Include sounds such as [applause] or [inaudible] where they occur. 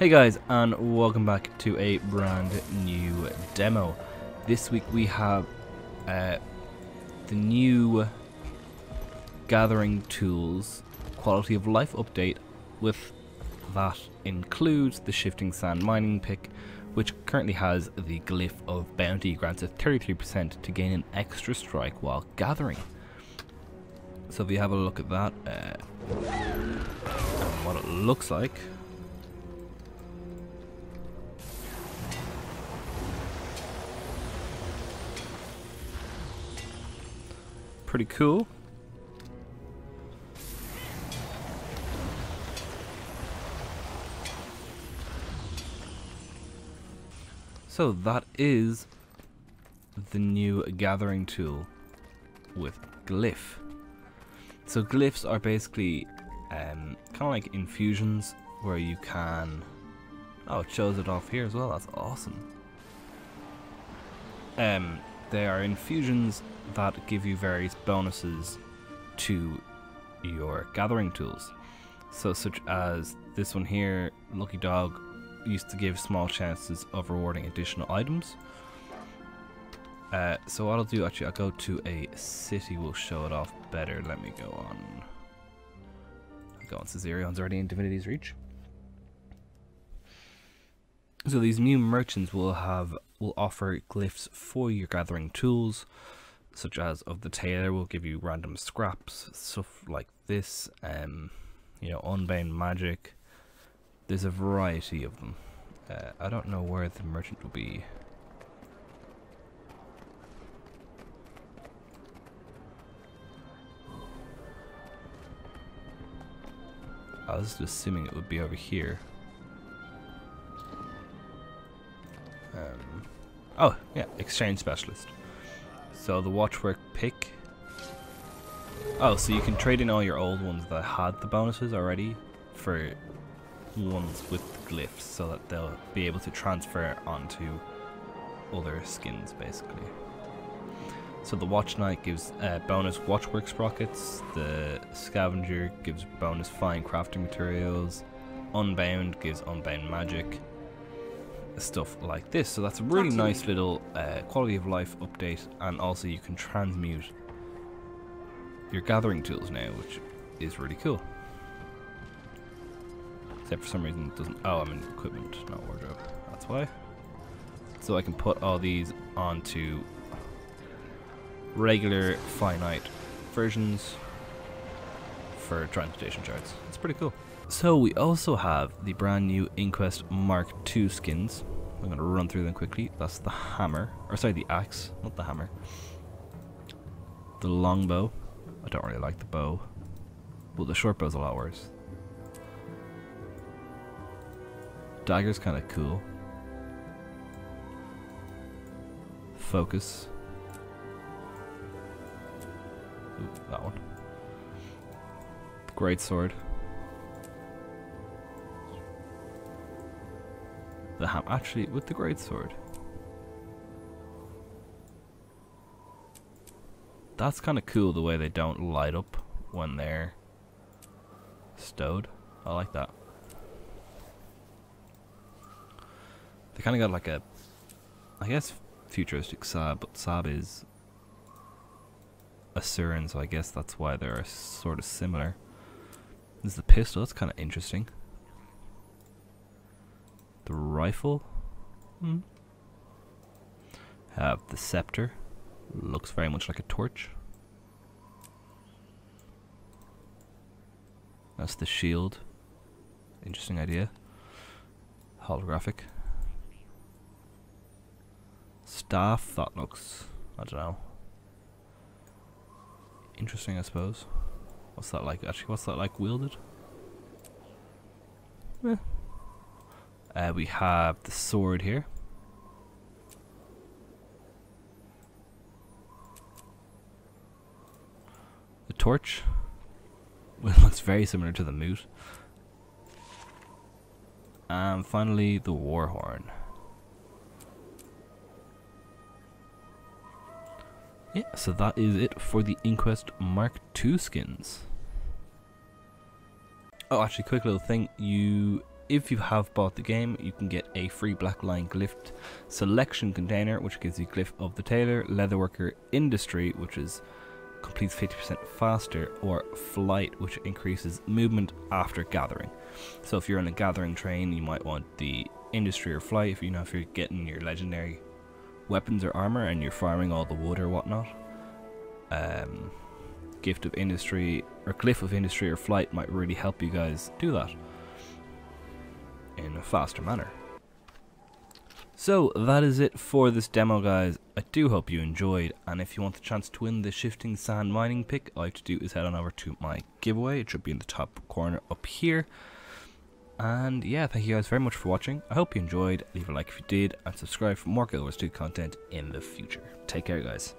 Hey guys and welcome back to a brand new demo. This week we have uh, the new gathering tools quality of life update with that includes the shifting sand mining pick which currently has the glyph of bounty grants a 33% to gain an extra strike while gathering. So if you have a look at that uh, and what it looks like pretty cool. So that is the new gathering tool with glyph. So glyphs are basically um, kind of like infusions where you can... Oh, it shows it off here as well. That's awesome. Um, they are infusions that give you various bonuses to your gathering tools. So such as this one here, Lucky Dog used to give small chances of rewarding additional items. Uh, so what I'll do actually, I'll go to a city, we'll show it off better. Let me go on. I'll go on Caesarion's already in Divinity's Reach. So these new merchants will have will offer glyphs for your gathering tools, such as of the tailor will give you random scraps, stuff like this, um, you know, unbound magic. There's a variety of them. Uh, I don't know where the merchant will be. I was just assuming it would be over here. Um, oh, yeah, exchange specialist. So the watchwork pick. Oh, so you can trade in all your old ones that had the bonuses already for ones with glyphs so that they'll be able to transfer onto other skins basically. So the Watch Knight gives uh, bonus Watchwork sprockets, the Scavenger gives bonus fine crafting materials, Unbound gives unbound magic, stuff like this. So that's a really nice little uh, quality of life update, and also you can transmute your gathering tools now, which is really cool. Except for some reason it doesn't. Oh, I'm in equipment, not wardrobe. That's why. So I can put all these onto regular finite versions for transmutation shards. It's pretty cool. So we also have the brand new Inquest Mark II skins. I'm going to run through them quickly. That's the hammer, or sorry, the axe, not the hammer. The longbow. I don't really like the bow. Well, the short bow's a lot worse. Dagger's kind of cool. Focus. Ooh, that one. Great sword. the ham actually with the great sword. That's kind of cool the way they don't light up when they're stowed. I like that. They kind of got like a, I guess, futuristic Sab, but Sab is a Asuran, so I guess that's why they're sort of similar. This is the pistol, that's kind of interesting. The rifle. Hmm. Have the scepter. Looks very much like a torch. That's the shield. Interesting idea. Holographic. Staff, that looks, I don't know. Interesting, I suppose. What's that like? Actually, what's that like wielded? Eh, uh, we have the sword here. The torch. Well, [laughs] it looks very similar to the moot. And finally, the war horn. Yeah, so that is it for the Inquest Mark II skins. Oh, actually, quick little thing. You if you have bought the game, you can get a free Black Lion Glyph selection container, which gives you Glyph of the Tailor, Leatherworker Industry, which is completes 50% faster, or Flight, which increases movement after gathering. So if you're in a gathering train, you might want the Industry or Flight. If you know if you're getting your legendary weapons or armor and you're farming all the wood or whatnot. Um, gift of industry or glyph of industry or flight might really help you guys do that in a faster manner. So that is it for this demo guys. I do hope you enjoyed and if you want the chance to win the shifting sand mining pick all you have to do is head on over to my giveaway. It should be in the top corner up here. And yeah, thank you guys very much for watching. I hope you enjoyed. Leave a like if you did and subscribe for more Guild Wars 2 content in the future. Take care guys.